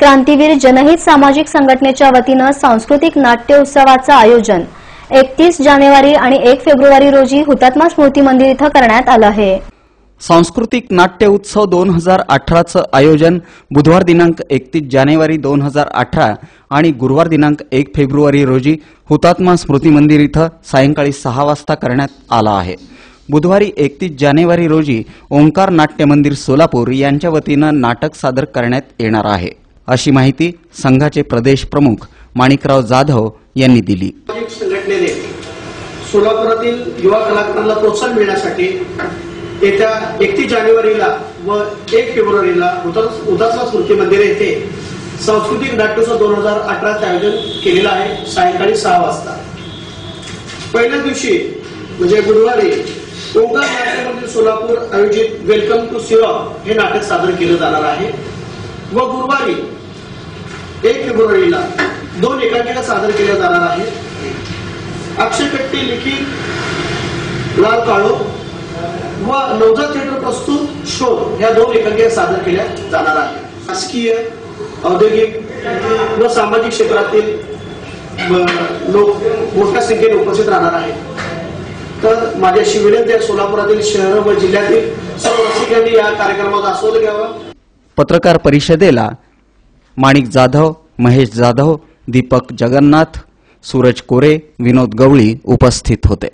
क्रांतीवीर जनहित सामाजिक संघटनेच्या वतीनं सांस्कृतिक नाट्य उत्सवाचं आयोजन एकतीस जानेवारी आणि एक फेब्रुवारी रोजी हुतात्मा स्मृती मंदिर इथं करण्यात आलं आहे. सांस्कृतिक नाट्य उत्सव दोन हजार अठराचं आयोजन बुधवार दिनांक एकतीस जानेवारी दोन हजार अठरा आणि गुरुवार दिनांक एक फेब्रुवारी रोजी हुतात्मा स्मृती मंदिर इथं सायंकाळी सहा वाजता करण्यात आला आहे. बुधवारी एकतीस जानेवारी रोजी ओंकार नाट्य मंदिर सोलापूर यांच्या वतीनं नाटक सादर करण्यात येणार आहे. अशी माहिती संघाचे प्रदेश प्रमुख माणिकराव जाधव यांनी दिली. संघटनेने सोलापुरातील युवा कलाकारांना प्रोत्साहन मिळण्यासाठी येत्या एकतीस जानेवारीला व एक फेब्रुवारीला हुतात्मा स्मृती मंदिर येथे सांस्कृतिक नाट्योत्सव दोन हजार अठराचं आयोजन केलेलं आहे सायंकाळी सहा वाजता. पहिल्या दिवशी म्हणजे गुरुवारी ओंकार नाट्यमंदिर सोलापूर आयोजित वेलकम टू सिरॉ हे नाटक सादर केलं जाणार आहे व गुरुवारी एक फेब्रुवारीला दोन एकांकिका सादर केल्या जाणार आहेत. अक्षयकट्टी लिखित लाल काळो व नवजात थिएटर प्रस्तुत शोध या दोन एकांकिका सादर केल्या जाणार आहेत. शासकीय औद्योगिक व सामाजिक क्षेत्रातील लोक मोठ्या संख्येने उपस्थित राहणार आहेत. तर माझ्याशी विनंती आहे सोलापुरातील शहर व जिल्ह्यातील सर्व रसिकांनी या कार्यक्रमात आस्वाद घ्यावा. पत्रकार परिषदेला माणिक जाधव महेश जाधव दीपक जगन्नाथ सूरज कोरे विनोद गवळी उपस्थित होते.